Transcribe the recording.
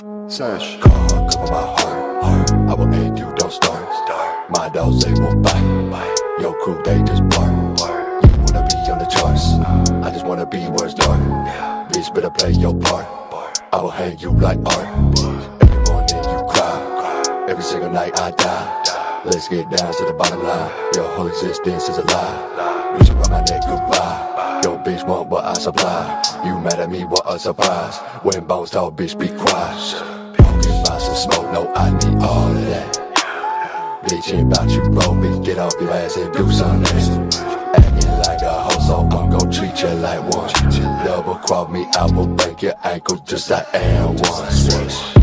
Car hard, cover my heart, heart. I will end you, don't start. start. My dogs, they will bite, bite. Yo crew, they just bark, bark. You wanna be on the charts? I just wanna be where it's dark. Yeah. Bitch, better play your part. I will hang you like art. Every morning you cry, every single night I die. Let's get down to the bottom line. Your whole existence is a lie. Reaching around my neck, goodbye. Bitch, want what I supply. You mad at me, what a surprise. When bones talk, bitch, be quiet. Talking about some smoke, no, I need all of that. Bitch, ain't about you, bro. Bitch, get off your ass and do something. Acting like a hoe, so I'm gon' treat you like one. Double cross me, I will break your ankle just like Air One. Swish.